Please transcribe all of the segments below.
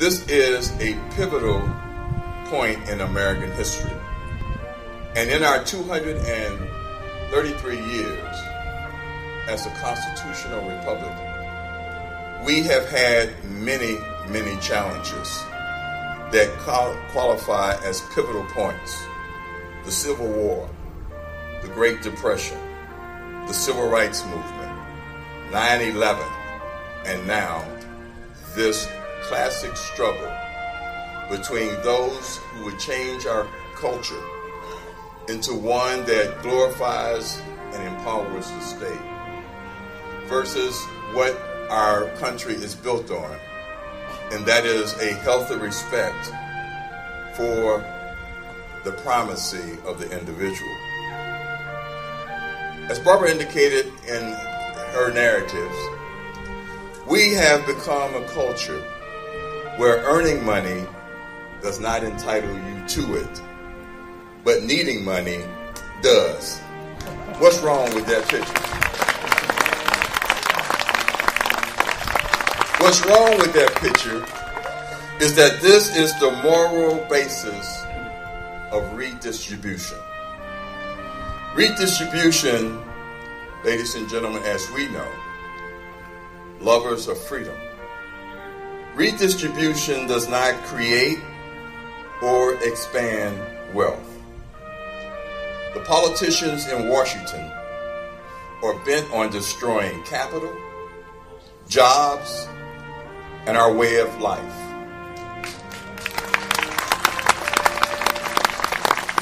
This is a pivotal point in American history. And in our 233 years as a constitutional republic, we have had many, many challenges that qualify as pivotal points. The Civil War, the Great Depression, the Civil Rights Movement, 9 11, and now this classic struggle between those who would change our culture into one that glorifies and empowers the state versus what our country is built on, and that is a healthy respect for the primacy of the individual. As Barbara indicated in her narratives, we have become a culture where earning money does not entitle you to it, but needing money does. What's wrong with that picture? What's wrong with that picture is that this is the moral basis of redistribution. Redistribution, ladies and gentlemen, as we know, lovers of freedom. Redistribution does not create or expand wealth. The politicians in Washington are bent on destroying capital, jobs, and our way of life.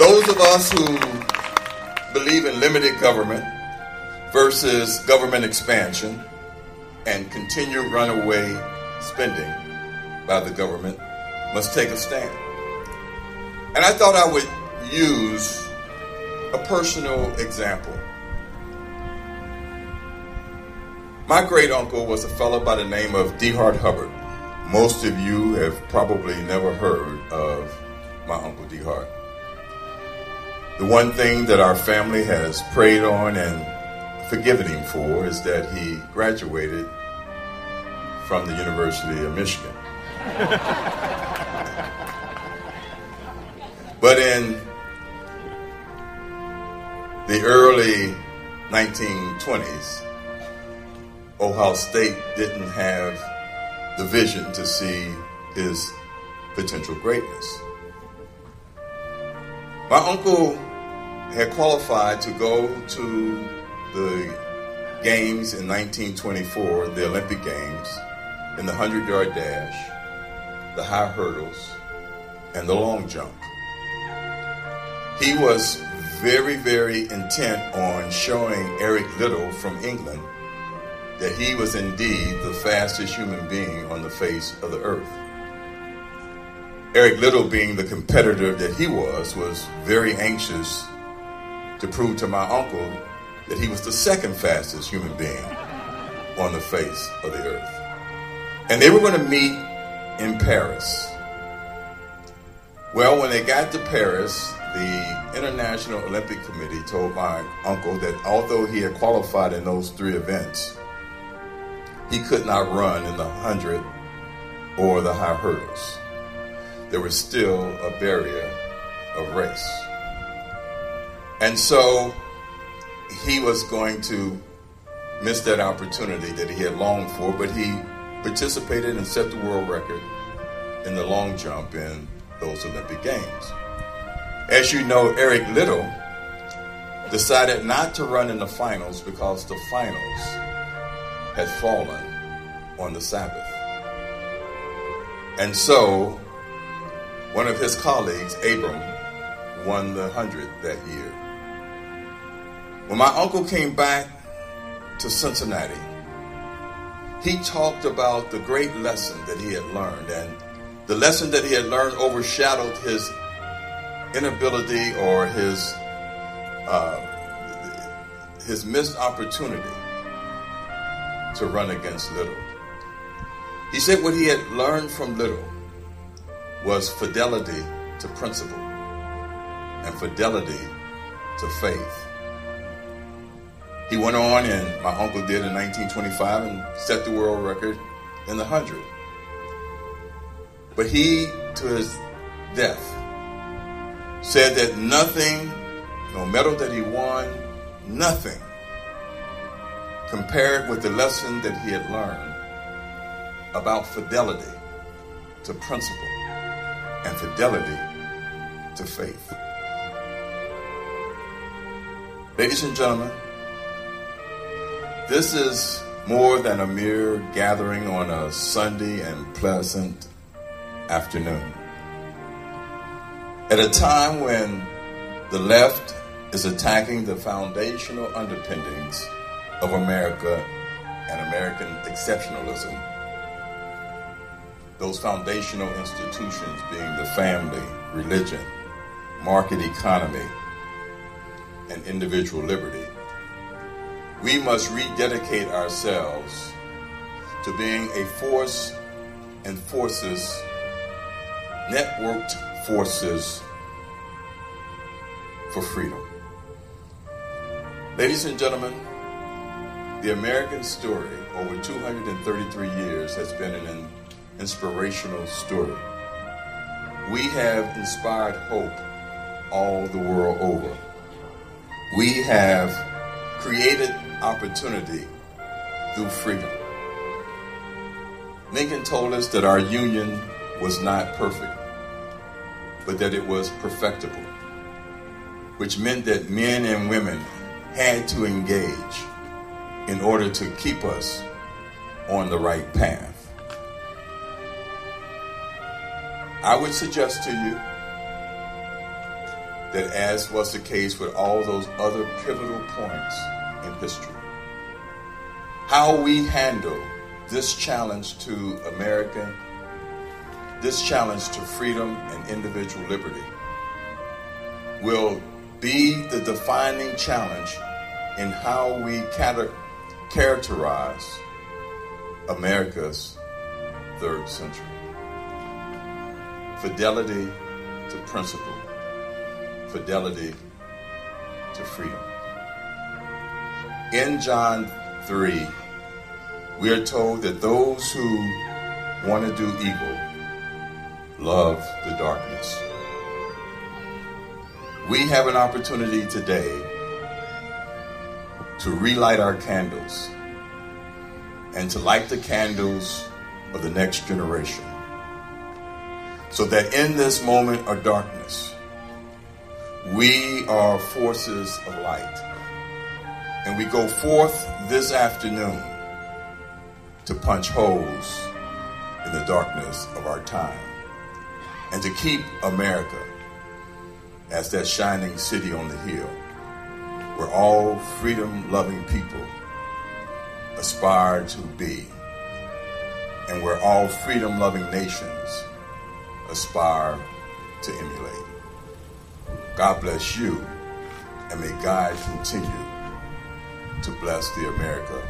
Those of us who believe in limited government versus government expansion and continued runaway spending by the government must take a stand. And I thought I would use a personal example. My great uncle was a fellow by the name of DeHart Hubbard. Most of you have probably never heard of my Uncle DeHart. The one thing that our family has prayed on and forgiven him for is that he graduated from the University of Michigan. but in the early 1920s, Ohio State didn't have the vision to see his potential greatness. My uncle had qualified to go to the games in 1924, the Olympic Games, in the 100 yard dash, the high hurdles, and the long jump. He was very, very intent on showing Eric Liddell from England that he was indeed the fastest human being on the face of the earth. Eric Liddell, being the competitor that he was, was very anxious to prove to my uncle that he was the second fastest human being on the face of the earth. And they were going to meet in Paris. Well, when they got to Paris, the International Olympic Committee told my uncle that although he had qualified in those three events, he could not run in the 100 or the high hurdles. There was still a barrier of race. And so he was going to miss that opportunity that he had longed for, but he participated and set the world record in the long jump in those Olympic Games. As you know, Eric Liddell decided not to run in the finals because the finals had fallen on the Sabbath. And so, one of his colleagues, Abrahams, won the 100 that year. When my uncle came back to Cincinnati, he talked about the great lesson that he had learned. And the lesson that he had learned overshadowed his inability or his, uh, his missed opportunity to run against Liddell. He said what he had learned from Liddell was fidelity to principle and fidelity to faith. He went on, and my uncle did in 1925 and set the world record in the 100. But he, to his death, said that nothing, no medal that he won, nothing compared with the lesson that he had learned about fidelity to principle and fidelity to faith. Ladies and gentlemen, this is more than a mere gathering on a Sunday and pleasant afternoon. At a time when the left is attacking the foundational underpinnings of America and American exceptionalism, those foundational institutions being the family, religion, market economy, and individual liberty, we must rededicate ourselves to being a force and forces, networked forces for freedom. Ladies and gentlemen, the American story over 233 years has been an inspirational story. We have inspired hope all the world over. We have created opportunity through freedom. Lincoln told us that our union was not perfect, but that it was perfectible, which meant that men and women had to engage in order to keep us on the right path. I would suggest to you that, as was the case with all those other pivotal points in history, how we handle this challenge to America, this challenge to freedom and individual liberty, will be the defining challenge in how we characterize America's third century. Fidelity to principle, fidelity to freedom. In John 3, we are told that those who want to do evil love the darkness. We have an opportunity today to relight our candles and to light the candles of the next generation. So that in this moment of darkness, we are forces of light. And we go forth this afternoon to punch holes in the darkness of our time and to keep America as that shining city on the hill where all freedom loving people aspire to be and where all freedom loving nations aspire to emulate. God bless you, and may God continue to bless the America